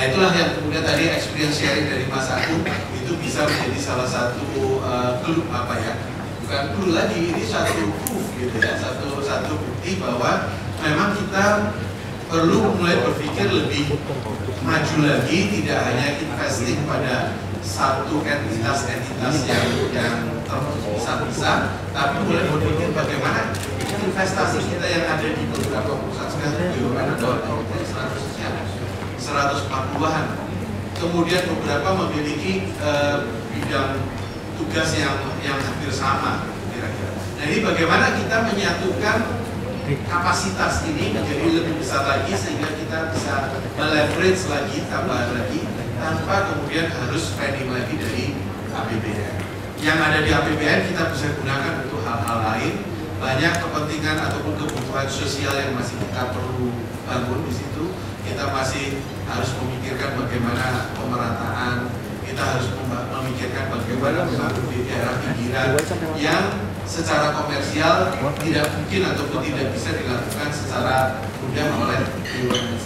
Nah itulah yang kemudian tadi experience sharing dari Mas Agung itu bisa menjadi salah satu uh, apa ya bukan clue lagi ini satu proof gitu ya satu satu bukti bahwa memang kita perlu mulai berpikir lebih maju lagi tidak hanya investing pada satu entitas-entitas yang yang terpisah-pisah tapi mulai berpikir bagaimana investasi kita yang ada di beberapa perusahaan sekarang BUMN ada 140-an kemudian beberapa memiliki uh, bidang tugas yang yang hampir sama kira-kira. Nah ini bagaimana kita menyatukan kapasitas ini menjadi lebih besar lagi sehingga kita bisa meleverage lagi tambahan lagi tanpa kemudian harus spending lagi dari APBN. Yang ada di APBN kita bisa gunakan. Banyak kepentingan ataupun kebutuhan sosial yang masih kita perlu bangun di situ. Kita masih harus memikirkan bagaimana pemerataan, kita harus memikirkan bagaimana membangun di daerah pinggiran yang secara komersial tidak mungkin ataupun tidak bisa dilakukan secara mudah oleh BUMN.